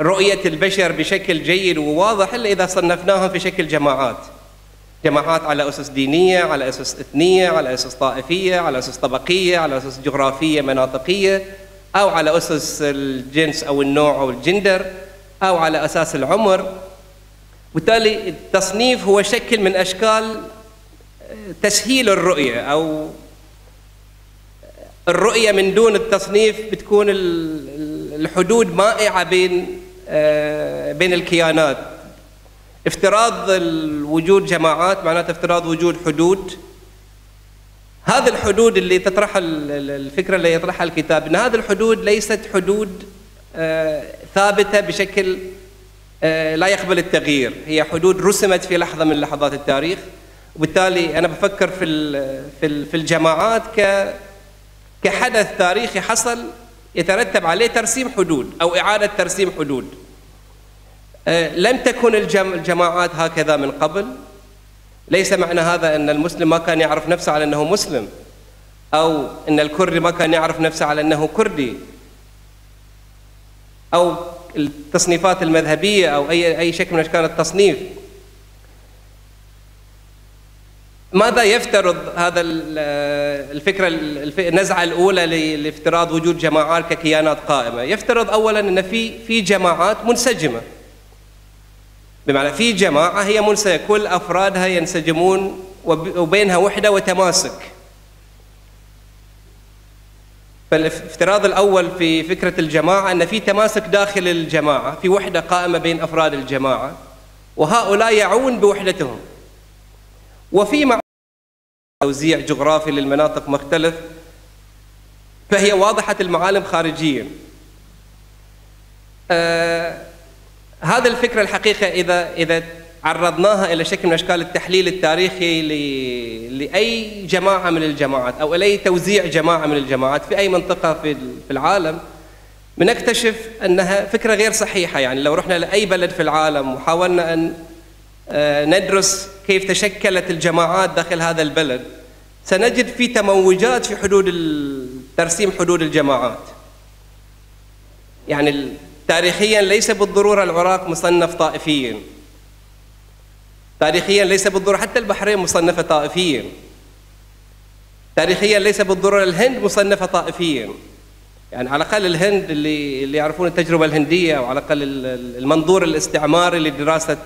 رؤية البشر بشكل جيد وواضح إلا إذا صنفناهم في شكل جماعات. جماعات على أسس دينية على أسس إثنية على أسس طائفية على أسس طبقية على أسس جغرافية مناطقية أو على أسس الجنس أو النوع أو الجندر أو على أساس العمر. بالتالي التصنيف هو شكل من أشكال تسهيل الرؤية أو الرؤية من دون التصنيف بتكون الحدود مائعة بين بين الكيانات. افتراض وجود جماعات معناته افتراض وجود حدود. هذه الحدود اللي تطرحها الفكرة اللي يطرحها الكتاب إن هذه الحدود ليست حدود آه، ثابتة بشكل آه، لا يقبل التغيير. هي حدود رسمت في لحظة من لحظات التاريخ. وبالتالي أنا بفكر في في الجماعات ك كحدث تاريخي حصل يترتب عليه ترسيم حدود أو إعادة ترسيم حدود. آه، لم تكن الجماعات هكذا من قبل. ليس معنى هذا أن المسلم ما كان يعرف نفسه على أنه مسلم أو أن الكردي ما كان يعرف نفسه على أنه كردي. أو التصنيفات المذهبية أو اي أي شكل من أشكال التصنيف. ماذا يفترض هذا الفكرة النزعة الأولى لافتراض وجود جماعات ككيانات قائمة؟ يفترض أولا أن في في جماعات منسجمة. بمعنى في جماعة هي منسجمة كل أفرادها ينسجمون وبينها وحدة وتماسك. فالافتراض الأول في فكرة الجماعة أن في تماسك داخل الجماعة في وحدة قائمة بين أفراد الجماعة وهؤلاء يعون بوحدتهم. وفي مع توزيع جغرافي للمناطق مختلف فهي واضحة المعالم خارجيا. آه هذا الفكرة الحقيقة إذا إذا عرضناها إلى شكل من أشكال التحليل التاريخي لأي جماعة من الجماعات أو إلى توزيع جماعة من الجماعات في أي منطقة في العالم بنكتشف أنها فكرة غير صحيحة. يعني لو رحنا لأي بلد في العالم وحاولنا أن آه، ندرس كيف تشكلت الجماعات داخل هذا البلد سنجد في تموجات في حدود ترسيم حدود الجماعات. يعني تاريخيا ليس بالضرورة العراق مصنف طائفيا. تاريخيا ليس بالضرورة حتى البحرين مصنفة طائفيا. تاريخيا ليس بالضرورة الهند مصنفة طائفيا. يعني على الأقل الهند اللي اللي يعرفون التجربة الهندية وعلى الأقل المنظور الاستعماري لدراسة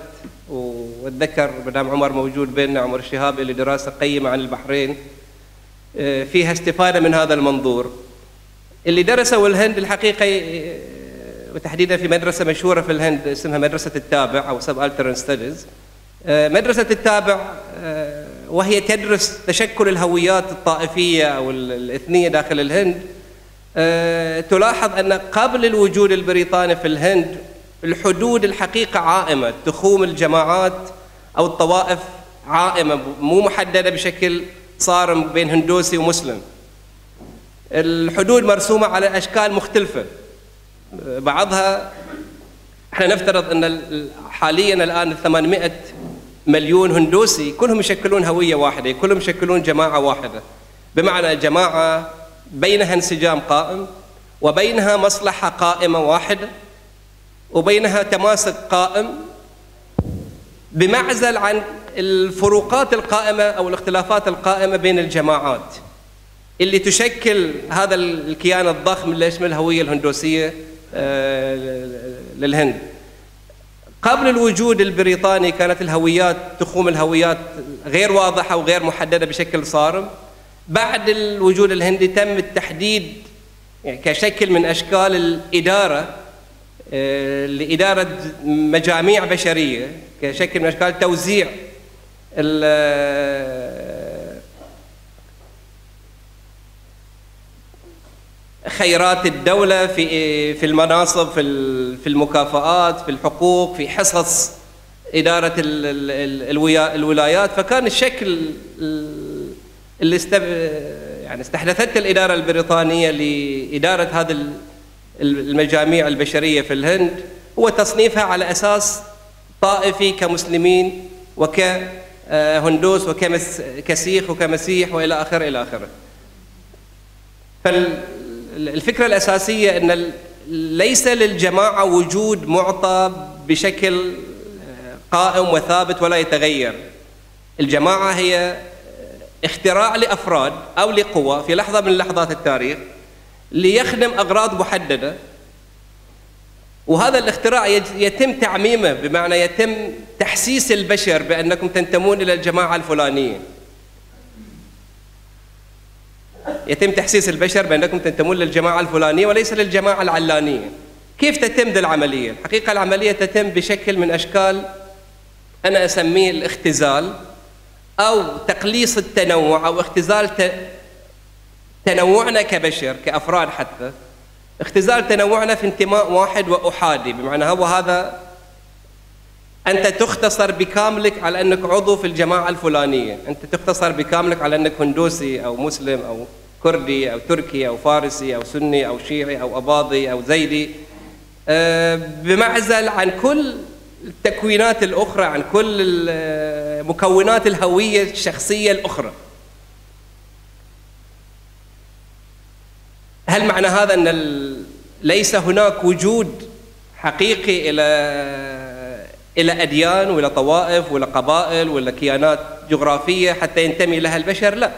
وأتذكر مدام عمر موجود بيننا عمر الشهابي لدراسه قيمة عن البحرين آه، فيها استفادة من هذا المنظور. اللي درسوا الهند الحقيقة آه، وتحديدا في مدرسة مشهورة في الهند اسمها مدرسة التابع أو سب الترن ستديز مدرسة التابع آه، وهي تدرس تشكل الهويات الطائفية أو الإثنية داخل الهند. تلاحظ أن قبل الوجود البريطاني في الهند الحدود الحقيقة عائمة تخوم الجماعات أو الطوائف عائمة مو محددة بشكل صارم بين هندوسي ومسلم. الحدود مرسومة على أشكال مختلفة. بعضها إحنا نفترض ان حاليا الآن 800 مليون هندوسي كلهم يشكلون هوية واحدة كلهم يشكلون جماعة واحدة. بمعنى جماعة بينها انسجام قائم وبينها مصلحة قائمة واحدة وبينها تماسك قائم بمعزل عن الفروقات القائمة أو الاختلافات القائمة بين الجماعات. اللي تشكل هذا الكيان الضخم اللي اسمه الهوية الهندوسية آه، للهند. قبل الوجود البريطاني كانت الهويات تخوم الهويات غير واضحة وغير محددة بشكل صارم. بعد الوجود الهندي تم التحديد يعني كشكل من أشكال الإدارة آه، لإدارة مجاميع بشرية كشكل من أشكال توزيع خيرات الدولة في في المناصب في في المكافآت في الحقوق في حصص إدارة الولايات. فكان الشكل اللي يعني استحدثته الإدارة البريطانية لإدارة هذا المجاميع البشرية في الهند هو تصنيفها على أساس طائفي كمسلمين وكهندوس وكسيخ وكمسيح وإلى آخره إلى آخره. فالفكرة الأساسية أن ليس للجماعة وجود معطى بشكل قائم وثابت ولا يتغير. الجماعة هي اختراع لأفراد أو لقوى في لحظة من لحظات التاريخ ليخدم أغراض محددة. وهذا الاختراع يتم تعميمه بمعنى يتم تحسيس البشر بأنكم تنتمون إلى الجماعة الفلانية. يتم تحسيس البشر بأنكم تنتمون للجماعة الفلانية وليس للجماعة العلانية كيف تتم ذي العملية؟ الحقيقة العملية تتم بشكل من أشكال أنا أسميه الاختزال أو تقليص التنوع أو اختزال تنوعنا كبشر كأفراد حتى اختزال تنوعنا في انتماء واحد وأحادي بمعنى هو هذا أنت تختصر بكاملك على أنك عضو في الجماعة الفلانية. أنت تختصر بكاملك على أنك هندوسي أو مسلم أو كردي أو تركي أو فارسي أو سني أو شيعي أو أباضي أو زيدي. آه، بمعزل عن كل التكوينات الأخرى عن كل مكونات الهوية الشخصية الأخرى. هل معنى هذا أن ليس هناك وجود حقيقي إلى إلى أديان ولا طوائف ولا قبائل ولا كيانات جغرافية حتى ينتمي لها البشر؟ لا.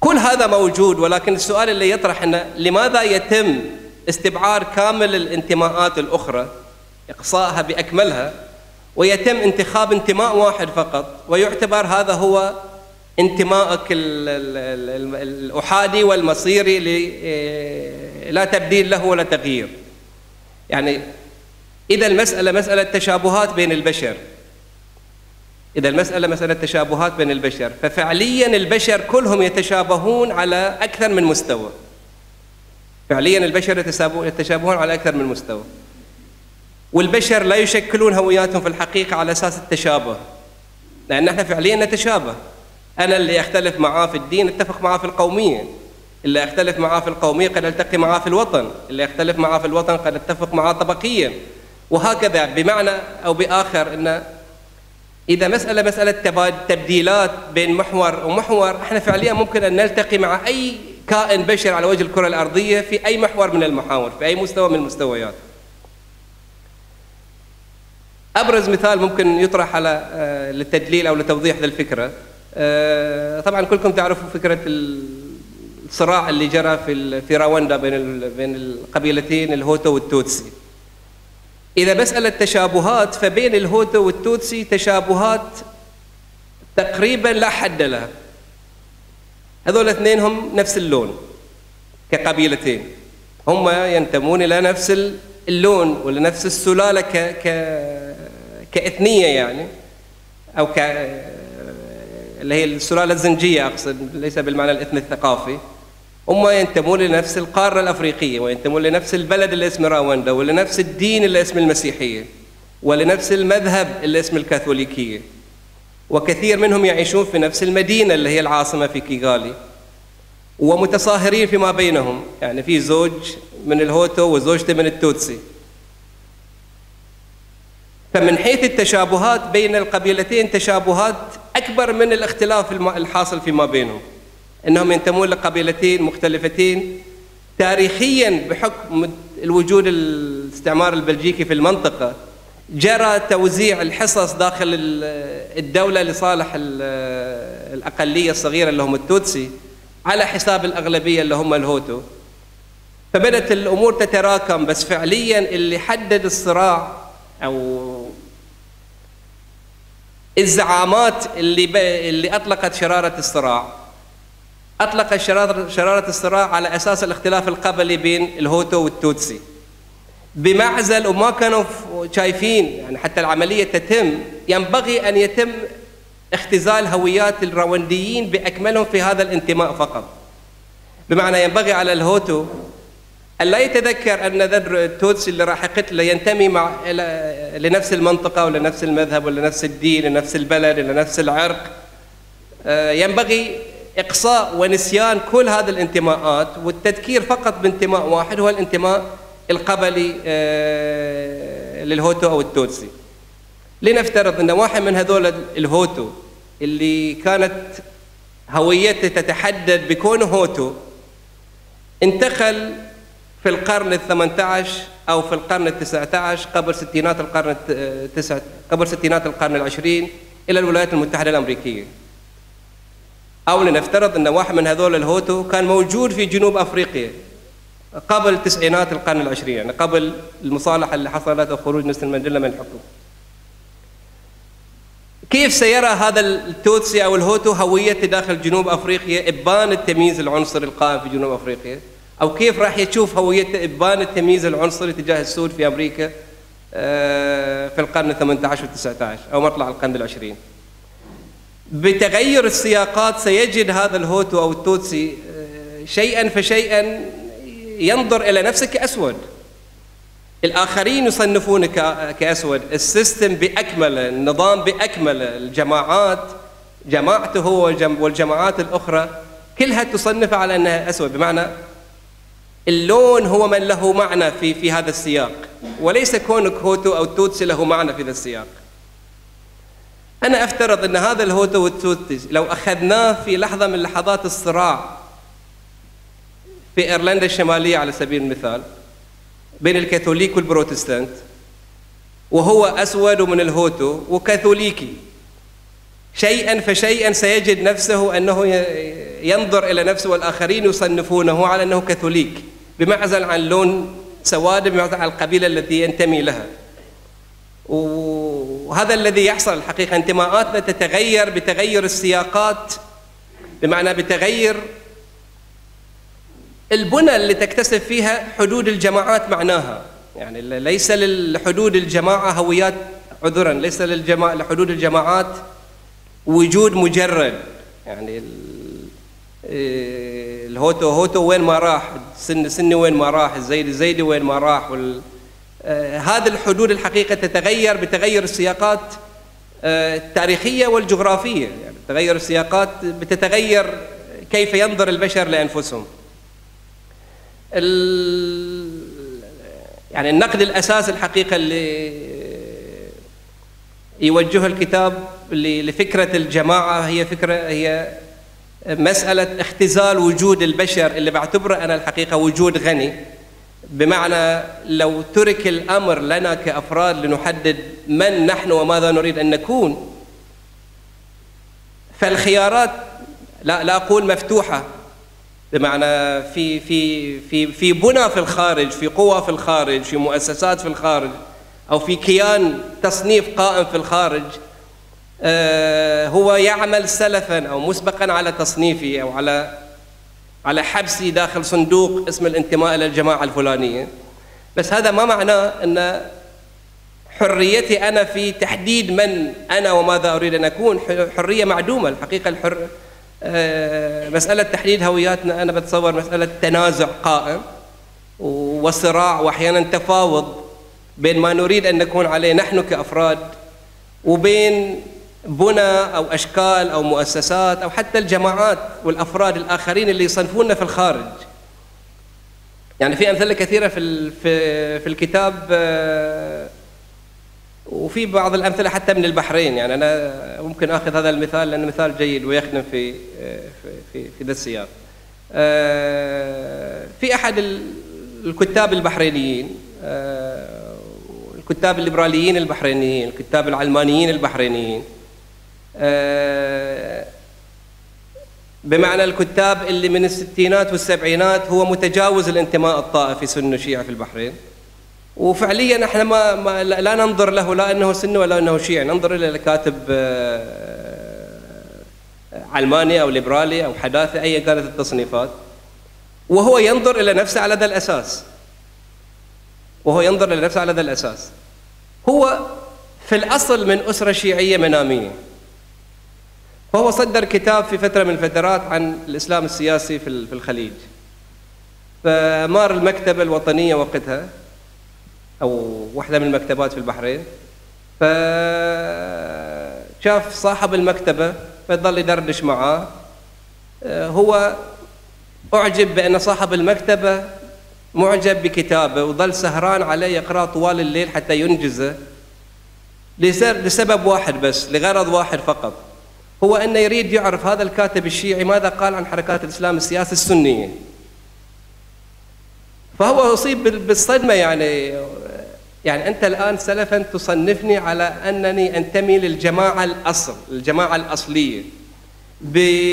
كل هذا موجود ولكن السؤال اللي يطرح أنه لماذا يتم استبعاد كامل الانتماءات الأخرى إقصائها بأكملها ويتم انتخاب انتماء واحد فقط ويعتبر هذا هو انتمائك الأحادي والمصيري لا تبديل له ولا تغيير. يعني إذا المسألة مسألة تشابهات بين البشر. إذا المسألة مسألة تشابهات بين البشر. ففعليا البشر كلهم يتشابهون على أكثر من مستوى. فعليا البشر يتشابهون على أكثر من مستوى. والبشر لا يشكلون هوياتهم في الحقيقة على أساس التشابه. لأن إحنا فعليا نتشابه. أنا اللي أختلف معاه في الدين أتفق معاه في القومية. اللي أختلف معاه في القومية قد ألتقي معاه في الوطن. اللي أختلف معاه في الوطن قد أتفق معاه طبقيا. وهكذا بمعنى أو بآخر أن إذا مسألة مسألة تبديلات بين محور ومحور إحنا فعليا ممكن أن نلتقي مع أي كائن بشري على وجه الكرة الأرضية في أي محور من المحاور في أي مستوى من المستويات. أبرز مثال ممكن يطرح على آه، للتدليل أو لتوضيح ذا الفكرة. آه، طبعا كلكم تعرفوا فكرة الصراع اللي جرى في في راوندا بين بين القبيلتين الهوتو والتوتسي. إذا مسألة تشابهات فبين الهوتو والتوتسي تشابهات تقريبا لا حد لها. هذول الاثنين هم نفس اللون كقبيلتين. هم ينتمون إلى نفس اللون ولا نفس السلالة ك ك كأثنية يعني أو ك اللي هي السلالة الزنجية أقصد ليس بالمعنى الاثني الثقافي. هم ينتمون لنفس القارة الأفريقية وينتمون لنفس البلد اللي اسمه راوندا ولنفس الدين اللي اسمه المسيحية ولنفس المذهب اللي اسمه الكاثوليكية. وكثير منهم يعيشون في نفس المدينة اللي هي العاصمة في كيغالي ومتصاهرين فيما بينهم. يعني في زوج من الهوتو وزوجته من التوتسي. فمن حيث التشابهات بين القبيلتين تشابهات أكبر من الاختلاف الحاصل فيما بينهم. أنهم ينتمون لقبيلتين مختلفتين تاريخيا بحكم الوجود الاستعمار البلجيكي في المنطقة جرى توزيع الحصص داخل الدولة لصالح الأقلية الصغيرة اللي هم التوتسي على حساب الأغلبية اللي هم الهوتو فبدت الأمور تتراكم بس فعليا اللي حدد الصراع أو الزعامات اللي. اللي أطلقت شرارة الصراع أطلقت شرارة الصراع على أساس الاختلاف القبلي بين الهوتو والتوتسي. بمعزل وما كانوا شايفين يعني حتى العملية تتم ينبغي أن يتم اختزال هويات الروانديين بأكملهم في هذا الانتماء فقط. بمعنى ينبغي على الهوتو أن لا يتذكر أن ذا التوتسي اللي راح يقتله ينتمي مع لنفس المنطقة ولا نفس المذهب ولا نفس الدين لنفس البلد ولا نفس العرق. آه، ينبغي إقصاء ونسيان كل هذه الانتماءات والتذكير فقط بانتماء واحد هو الانتماء القبلي آه، للهوتو أو التوتسي. لنفترض أن واحد من هذول الهوتو اللي كانت هويته تتحدد بكونه هوتو انتقل في القرن الثمانية عشر أو في القرن التسعة عشر قبل ستينات القرن التسعة قبل ستينات القرن العشرين إلى الولايات المتحدة الأمريكية. أو لنفترض أن واحد من هذول الهوتو كان موجود في جنوب أفريقيا قبل تسعينات القرن العشرين يعني قبل المصالحة اللي حصلت وخروج نيلسون مانديلا من الحكم كيف سيرى هذا التوتسي أو الهوتو هويته داخل جنوب أفريقيا إبان التمييز العنصري القائم في جنوب أفريقيا؟ أو كيف راح يشوف هويته إبان التمييز العنصري تجاه السود في أمريكا آه، في القرن 18 و 19 أو مطلع القرن العشرين؟ بتغير السياقات سيجد هذا الهوتو أو التوتسي آه، شيئا فشيئا ينظر إلى نفسه كأسود. الآخرين يصنفون كأسود. ال system بأكمله النظام بأكمله الجماعات جماعته هو والجماعات الأخرى كلها تصنف على أنها أسود. بمعنى اللون هو من له معنى في في هذا السياق وليس كونك هوتو أو توتسي له معنى في هذا السياق. أنا أفترض أن هذا الهوتو والتوتسي لو أخذناه في لحظة من لحظات الصراع في إيرلندا الشمالية على سبيل المثال بين الكاثوليك والبروتستانت وهو أسود من الهوتو وكاثوليكي شيئا فشيئا سيجد نفسه أنه ينظر إلى نفسه والآخرين يصنفونه على أنه كاثوليك بمعزل عن لون سواد بمعزل عن القبيلة التي ينتمي لها. وهذا الذي يحصل الحقيقة انتماءاتنا تتغير بتغير السياقات بمعنى بتغير البنى اللي تكتسب فيها حدود الجماعات معناها. يعني ليس للحدود الجماعة هويات عذرا ليس للجماعة لحدود الجماعات وجود مجرد. يعني إيه، الهوتو هوتو وين ما راح سن سني وين ما راح الزيدي زيدي وين ما راح وال... آه هذه الحدود الحقيقة تتغير بتغير السياقات آه التاريخية والجغرافية. يعني تغير السياقات بتتغير كيف ينظر البشر لأنفسهم. يعني النقد الأساس الحقيقة اللي يوجهه الكتاب لفكرة الجماعة هي فكرة هي مسألة اختزال وجود البشر اللي بعتبره أنا الحقيقة وجود غني. بمعنى لو ترك الأمر لنا كأفراد لنحدد من نحن وماذا نريد أن نكون. فالخيارات لا لا أقول مفتوحة بمعنى في في في في بنى في الخارج في قوى في الخارج في مؤسسات في الخارج أو في كيان تصنيف قائم في الخارج آه، هو يعمل سلفا أو مسبقا على تصنيفي أو على على حبسي داخل صندوق اسم الانتماء إلى الجماعة الفلانية. بس هذا ما معناه أن حريتي أنا في تحديد من أنا وماذا أريد أن أكون. حرية معدومة. الحقيقة الحر آه، مسألة تحديد هوياتنا. أنا بتصور مسألة تنازع قائم وصراع وأحيانا تفاوض بين ما نريد أن نكون عليه نحن كأفراد وبين بنى أو أشكال أو مؤسسات أو حتى الجماعات والأفراد الآخرين اللي يصنفوننا في الخارج يعني في أمثلة كثيرة في في الكتاب آه، وفي بعض الأمثلة حتى من البحرين يعني أنا ممكن آخذ هذا المثال لأنه مثال جيد ويخدم في في في ذا السياق. آه، في أحد الكتاب البحرينيين آه، الكتاب الليبراليين البحرينيين، الكتاب العلمانيين البحرينيين آه، بمعنى الكتاب اللي من الستينات والسبعينات هو متجاوز الانتماء الطائفي سنة شيعي في البحرين. وفعليا إحنا ما, ما لا ننظر له لا إنه سني ولا إنه شيعي ننظر إلى كاتب آه، علماني أو ليبرالي أو حداثي ايا كانت التصنيفات. وهو ينظر إلى نفسه على ذا الأساس. وهو ينظر إلى نفسه على ذا الأساس. هو في الأصل من أسرة شيعية منامية. وهو صدر كتاب في فترة من الفترات عن الإسلام السياسي في الخليج. فمار المكتبة الوطنية وقتها أو واحدة من المكتبات في البحرين. فشاف صاحب المكتبة فظل يدردش معاه. هو أعجب بأن صاحب المكتبة معجب بكتابه وظل سهران عليه يقرأ طوال الليل حتى ينجزه لسبب واحد بس لغرض واحد فقط. هو انه يريد يعرف هذا الكاتب الشيعي ماذا قال عن حركات الإسلام السياسي السنيه فهو أصيب بالصدمة يعني يعني أنت الآن سلفا تصنفني على أنني أنتمي للجماعة الأصل الجماعة الأصلية.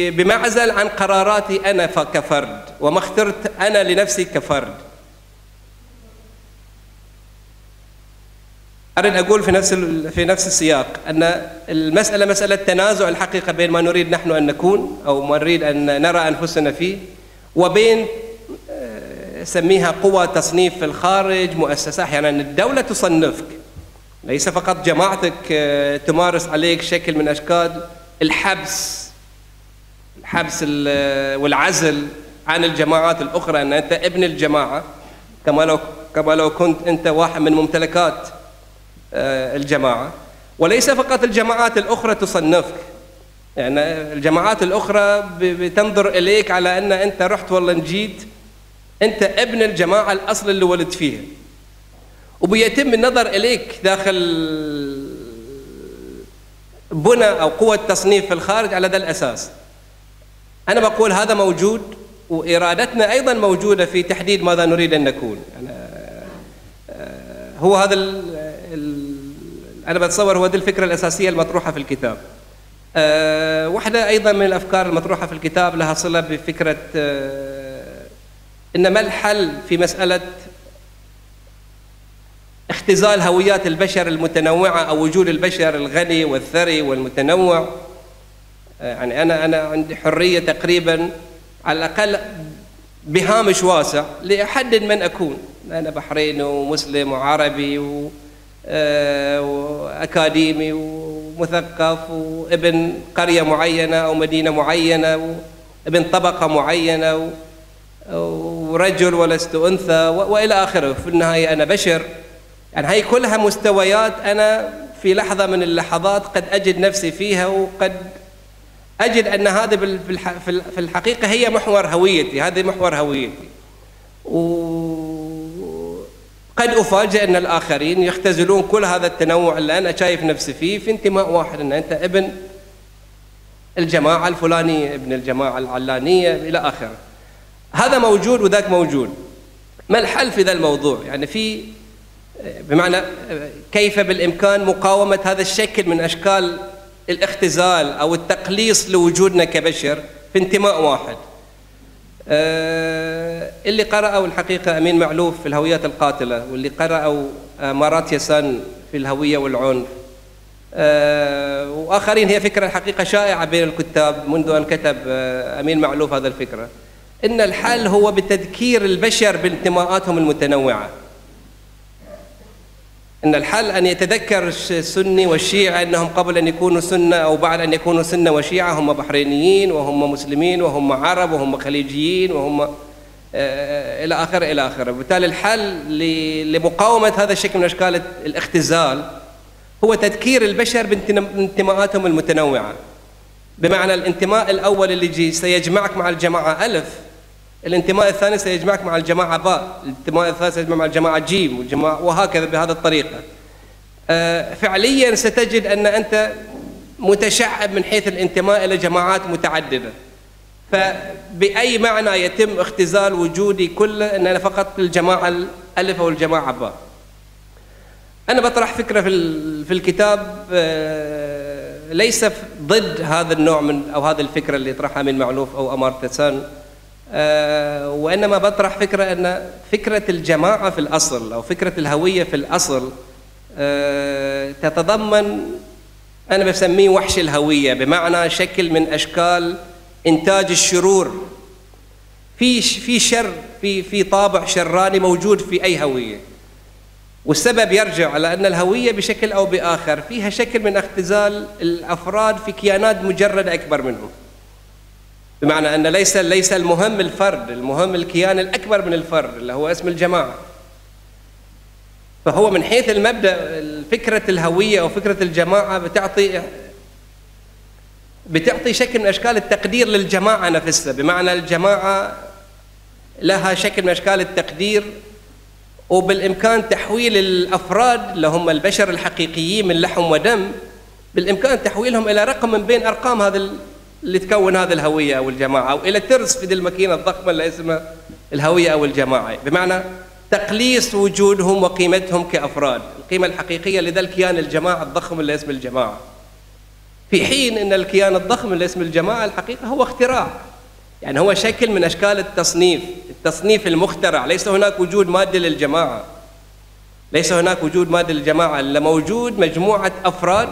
بمعزل عن قراراتي أنا كفرد وما اخترت أنا لنفسي كفرد. أريد أقول في نفس في نفس السياق أن المسألة مسألة تنازع الحقيقة بين ما نريد نحن أن نكون أو ما نريد أن نرى أنفسنا فيه وبين آه، سميها قوى تصنيف في الخارج مؤسسات أحيانا يعني الدولة تصنفك. ليس فقط جماعتك آه، تمارس عليك شكل من أشكال الحبس الحبس والعزل عن الجماعات الأخرى أن أنت ابن الجماعة كما لو كما لو كنت أنت واحد من ممتلكات آه، الجماعة. وليس فقط الجماعات الأخرى تصنفك. يعني الجماعات الأخرى بتنظر إليك على أن أنت رحت والله نجيت أنت ابن الجماعة الأصل اللي ولدت فيها. وبيتم النظر إليك داخل بنى أو قوة تصنيف في الخارج على ذا الأساس. أنا بقول هذا موجود وإرادتنا أيضا موجودة في تحديد ماذا نريد أن نكون. يعني هو هذا أنا بتصور هو دي الفكرة الأساسية المطروحة في الكتاب. أه واحدة أيضا من الأفكار المطروحة في الكتاب لها صلة بفكرة أه إن ما الحل في مسألة اختزال هويات البشر المتنوعة أو وجود البشر الغني والثري والمتنوع؟ أه يعني أنا أنا عندي حرية تقريبا على الأقل بهامش واسع لأحدد من أكون. أنا بحريني ومسلم وعربي و آه، وأكاديمي ومثقف وابن قرية معينة أو مدينة معينة وابن طبقة معينة ورجل ولست أنثى وإلى آخره. في النهاية أنا بشر. يعني هي كلها مستويات أنا في لحظة من اللحظات قد أجد نفسي فيها وقد أجد أن هذه في الحقيقة هي محور هويتي. هذه محور هويتي. قد أفاجئ أن الآخرين يختزلون كل هذا التنوع اللي أنا شايف نفسي فيه في انتماء واحد أن أنت ابن الجماعة الفلانية ابن الجماعة العلانية إلى آخره. هذا موجود وذاك موجود. ما الحل في ذا الموضوع؟ يعني في بمعنى كيف بالإمكان مقاومة هذا الشكل من أشكال الاختزال أو التقليص لوجودنا كبشر في انتماء واحد؟ اللي قرأوا الحقيقة أمين معلوف في الهويات القاتلة واللي قرأوا آه، مرات يسان في الهوية والعنف. آه، وآخرين هي فكرة الحقيقة شائعة بين الكتاب منذ أن كتب أمين معلوف هذا الفكرة. إن الحل هو بتذكير البشر بانتماءاتهم المتنوعة. إن الحل أن يتذكر السني والشيعة إنهم قبل أن يكونوا سنة أو بعد أن يكونوا سنة وشيعة هم بحرينيين وهم مسلمين وهم عرب وهم خليجيين وهم آه، إلى آخره إلى آخره، وبالتالي الحل لمقاومة هذا الشكل من أشكال الاختزال هو تذكير البشر بانتماءاتهم المتنوعة. بمعنى الانتماء الأول اللي سيجمعك مع الجماعة ألف الانتماء الثاني سيجمعك مع الجماعة باء الانتماء الثالث سيجمع مع الجماعة جيم والجماعة وهكذا بهذه الطريقة. آه، فعليا ستجد أن أنت متشعب من حيث الانتماء إلى جماعات متعددة. فبأي معنى يتم اختزال وجودي كله أن أنا فقط الجماعة الألف أو الجماعة باء أنا بطرح فكرة في الكتاب آه، ليس ضد هذا النوع من أو هذه الفكرة اللي يطرحها من معلوف أو أمار آه، وإنما بطرح فكرة أن فكرة الجماعة في الأصل أو فكرة الهوية في الأصل آه، تتضمن أنا بسميه وحش الهوية بمعنى شكل من أشكال إنتاج الشرور. في في شر في في طابع شراني موجود في أي هوية. والسبب يرجع على أن الهوية بشكل أو بآخر فيها شكل من اختزال الأفراد في كيانات مجردة أكبر منهم. بمعنى أن ليس ليس المهم الفرد المهم الكيان الأكبر من الفرد اللي هو اسم الجماعة. فهو من حيث المبدأ فكرة الهوية أو فكرة الجماعة بتعطي بتعطي شكل من أشكال التقدير للجماعة نفسها. بمعنى الجماعة لها شكل من أشكال التقدير وبالإمكان تحويل الأفراد اللي هم البشر الحقيقيين من لحم ودم بالإمكان تحويلهم إلى رقم من بين أرقام هذا اللي تكون هذه الهوية أو الجماعة أو إلى ترس في دي الماكينة الضخمة اللي اسمها الهوية أو الجماعة. بمعنى تقليص وجودهم وقيمتهم كأفراد القيمة الحقيقية لذا الكيان الجماعة الضخم اللي اسم الجماعة. في حين أن الكيان الضخم اللي اسم الجماعة الحقيقة هو اختراع يعني هو شكل من أشكال التصنيف التصنيف المخترع. ليس هناك وجود مادي للجماعة. ليس هناك وجود مادي للجماعة إلا موجود مجموعة أفراد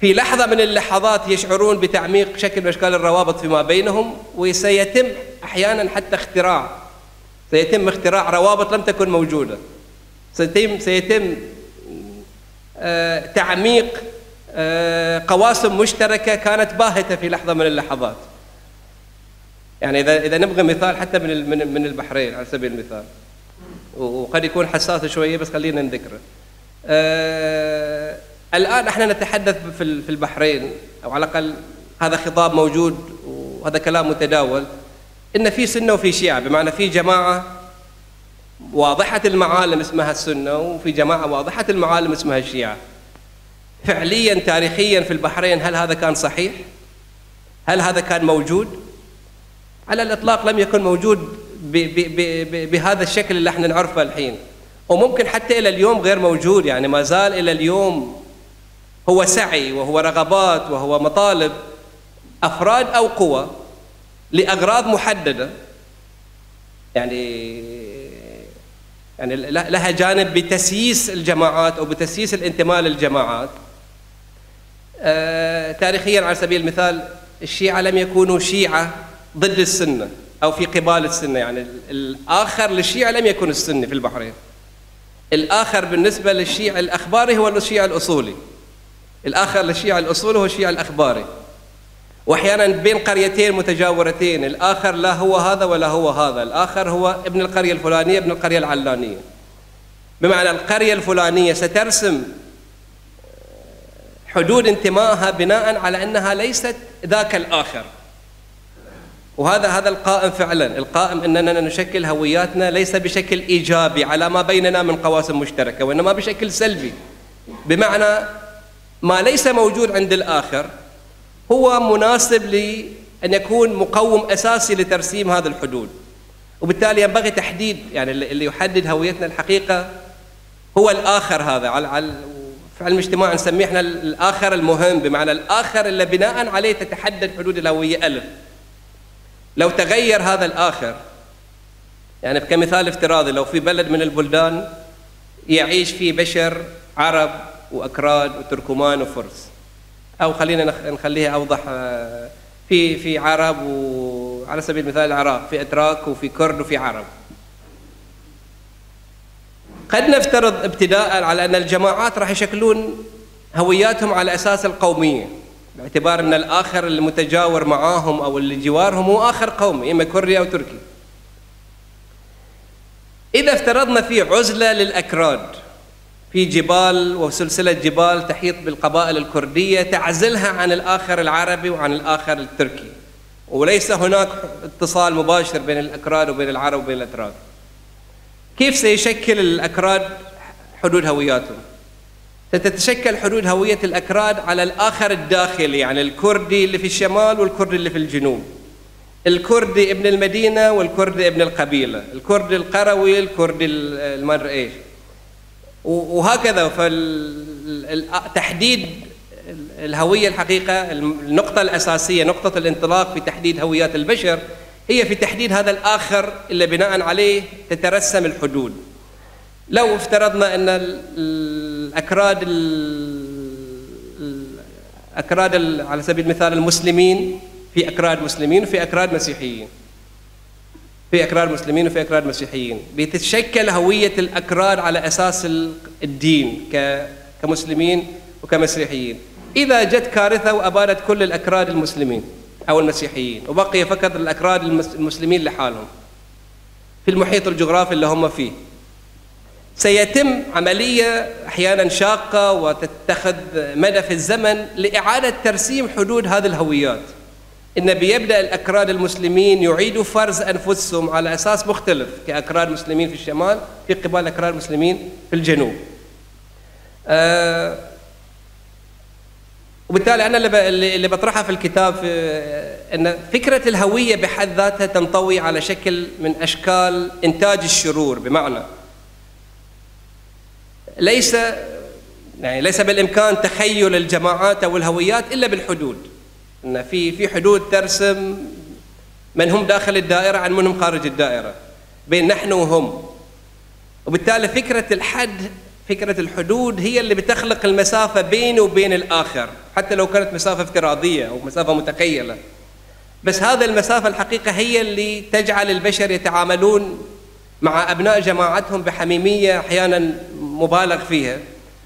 في لحظة من اللحظات يشعرون بتعميق شكل من أشكال الروابط فيما بينهم وسيتم أحيانا حتى اختراع سيتم اختراع روابط لم تكن موجودة. سيتم سيتم آه، تعميق آه، قواسم مشتركة كانت باهتة في لحظة من اللحظات. يعني إذا إذا نبغى مثال حتى من من البحرين على سبيل المثال. وقد يكون حساس شوية بس خلينا نذكره. آه الآن إحنا نتحدث في البحرين أو على الأقل هذا خطاب موجود وهذا كلام متداول إن في سنة وفي شيعة بمعنى في جماعة واضحة المعالم اسمها السنة وفي جماعة واضحة المعالم اسمها الشيعة فعليا تاريخيا في البحرين هل هذا كان صحيح؟ هل هذا كان موجود؟ على الإطلاق لم يكن موجود بهذا الشكل اللي إحنا نعرفه الحين وممكن حتى إلى اليوم غير موجود يعني ما زال إلى اليوم هو سعي وهو رغبات وهو مطالب أفراد أو قوى لأغراض محددة يعني يعني لها جانب بتسييس الجماعات أو بتسييس الانتماء للجماعات. آه تاريخيا على سبيل المثال الشيعة لم يكونوا شيعة ضد السنة أو في قبال السنة يعني الآخر للشيعة لم يكن السني في البحرين. الآخر بالنسبة للشيعة الأخباري هو الشيعة الأصولي. الآخر للشيعة الأصولي هو الشيعة الأخباري وأحيانا بين قريتين متجاورتين الآخر لا هو هذا ولا هو هذا الآخر هو ابن القرية الفلانية ابن القرية العلانية. بمعنى القرية الفلانية سترسم حدود انتمائها بناء على أنها ليست ذاك الآخر. وهذا هذا القائم فعلا. القائم أننا نشكل هوياتنا ليس بشكل إيجابي على ما بيننا من قواسم مشتركة وإنما بشكل سلبي. بمعنى ما ليس موجود عند الآخر هو مناسب لأن يكون مقوم أساسي لترسيم هذه الحدود. وبالتالي ينبغي تحديد يعني اللي يحدد هويتنا الحقيقة هو الآخر هذا. على في علم الاجتماع نسميه إحنا الآخر المهم بمعنى الآخر اللي بناء عليه تتحدد حدود الهوية ألف. لو تغير هذا الآخر يعني كمثال افتراضي لو في بلد من البلدان يعيش فيه بشر عرب وأكراد وتركمان وفرس. أو خلينا نخليها أوضح آه، في في عرب وعلى سبيل المثال العراق في إتراك وفي كرد وفي عرب. قد نفترض ابتداء على أن الجماعات راح يشكلون هوياتهم على أساس القومية باعتبار أن الآخر المتجاور معاهم أو اللي جوارهم هو آخر قومي إما كردي أو تركي إذا افترضنا في عزلة للأكراد في جبال وسلسلة جبال تحيط بالقبائل الكردية تعزلها عن الآخر العربي وعن الآخر التركي. وليس هناك اتصال مباشر بين الأكراد وبين العرب وبين الأتراك. كيف سيشكل الأكراد حدود هوياتهم؟ ستتشكل حدود هوية الأكراد على الآخر الداخلي يعني الكردي اللي في الشمال والكردي اللي في الجنوب. الكردي ابن المدينة والكردي ابن القبيلة. الكردي القروي الكردي المر إيش. وهكذا. فتحديد الهوية الحقيقة النقطة الأساسية نقطة الانطلاق في تحديد هويات البشر هي في تحديد هذا الآخر اللي بناء عليه تترسم الحدود. لو افترضنا أن الأكراد الأكراد على سبيل المثال المسلمين في أكراد مسلمين وفي أكراد مسيحيين. في أكراد مسلمين وفي أكراد مسيحيين. بتتشكل هوية الأكراد على أساس الدين كمسلمين وكمسيحيين. إذا جت كارثة وأبادت كل الأكراد المسلمين أو المسيحيين وبقي فقط الأكراد المسلمين لحالهم. في المحيط الجغرافي اللي هم فيه. سيتم عملية أحيانا شاقة وتتخذ مدى في الزمن لإعادة ترسيم حدود هذه الهويات. إن بيبدأ الأكراد المسلمين يعيدوا فرز أنفسهم على أساس مختلف كأكراد مسلمين في الشمال في قبال أكراد مسلمين في الجنوب. آه وبالتالي أنا اللي بطرحها في الكتاب في إن فكرة الهوية بحد ذاتها تنطوي على شكل من أشكال إنتاج الشرور بمعنى ليس يعني ليس بالإمكان تخيل الجماعات أو الهويات إلا بالحدود. إن في في حدود ترسم من هم داخل الدائرة عن من هم خارج الدائرة. بين نحن وهم. وبالتالي فكرة الحد فكرة الحدود هي اللي بتخلق المسافة بيني وبين الآخر. حتى لو كانت مسافة افتراضية أو مسافة متخيلة. بس هذه المسافة الحقيقة هي اللي تجعل البشر يتعاملون مع أبناء جماعتهم بحميمية أحيانا مبالغ فيها.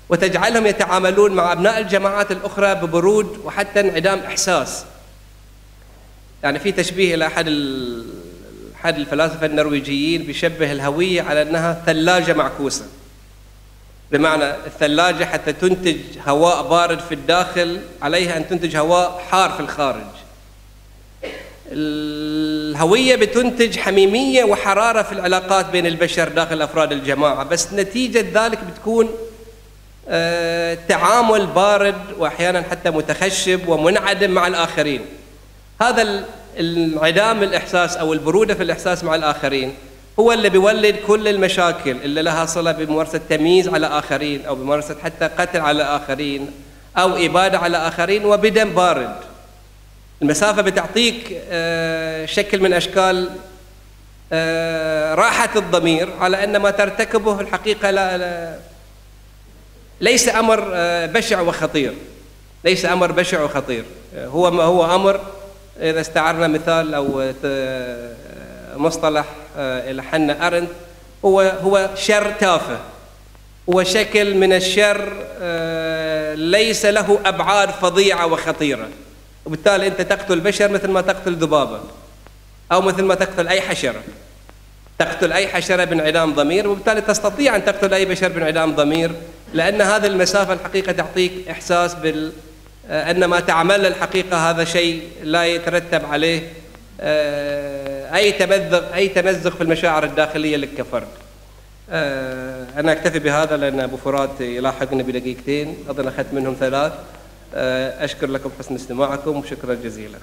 وتجعلهم يتعاملون مع أبناء الجماعات الأخرى ببرود وحتى انعدام إحساس. يعني في تشبيه إلى أحد أحد الفلاسفة النرويجيين بيشبه الهوية على أنها ثلاجة معكوسة. بمعنى الثلاجة حتى تنتج هواء بارد في الداخل عليها أن تنتج هواء حار في الخارج. الهوية بتنتج حميمية وحرارة في العلاقات بين البشر داخل أفراد الجماعة بس نتيجة ذلك بتكون تعامل بارد وأحيانا حتى متخشب ومنعدم مع الآخرين. هذا انعدام الإحساس أو البرودة في الإحساس مع الآخرين هو اللي بيولد كل المشاكل اللي لها صلة بممارسة تمييز على آخرين أو بممارسة حتى قتل على آخرين أو إبادة على آخرين وبدم بارد. المسافة بتعطيك آه، شكل من أشكال آه، راحة الضمير على أن ما ترتكبه الحقيقة لا, لا ليس أمر آه، بشع وخطير. ليس أمر بشع وخطير. هو ما هو أمر إذا استعرنا مثال مصطلح آه، إلى حنا أرنت هو هو شر تافه. هو شكل من الشر آه، ليس له أبعاد فظيعة وخطيرة. وبالتالي أنت تقتل بشر مثل ما تقتل ذبابة أو مثل ما تقتل أي حشرة. تقتل أي حشرة بانعدام ضمير وبالتالي تستطيع أن تقتل أي بشر بانعدام ضمير. لأن هذه المسافة الحقيقة تعطيك إحساس بال آه، أن ما تعمل الحقيقة هذا شيء لا يترتب عليه أي تمزق أي تمزق في المشاعر الداخلية لك كفرد. آه، أنا أكتفي بهذا لأن أبو فرات يلاحقني بدقيقتين أظن أخذت منهم ثلاث آه، أشكر لكم حسن استماعكم وشكرا جزيلا.